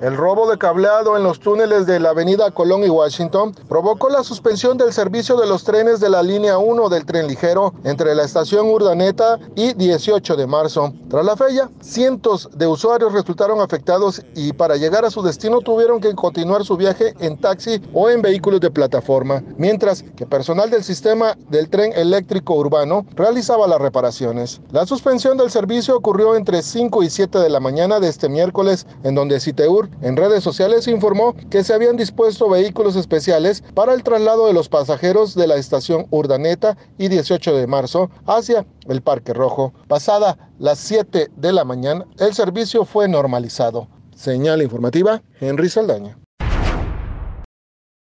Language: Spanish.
El robo de cableado en los túneles de la avenida Colón y Washington provocó la suspensión del servicio de los trenes de la línea 1 del tren ligero entre la estación Urdaneta y 18 de marzo. Tras la falla, cientos de usuarios resultaron afectados y para llegar a su destino tuvieron que continuar su viaje en taxi o en vehículos de plataforma, mientras que personal del sistema del tren eléctrico urbano realizaba las reparaciones. La suspensión del servicio ocurrió entre 5 y 7 de la mañana de este miércoles, en donde Citeur en redes sociales informó que se habían dispuesto vehículos especiales para el traslado de los pasajeros de la estación Urdaneta y 18 de marzo hacia el Parque Rojo. Pasada las 7 de la mañana, el servicio fue normalizado. Señal informativa, Henry Saldaña.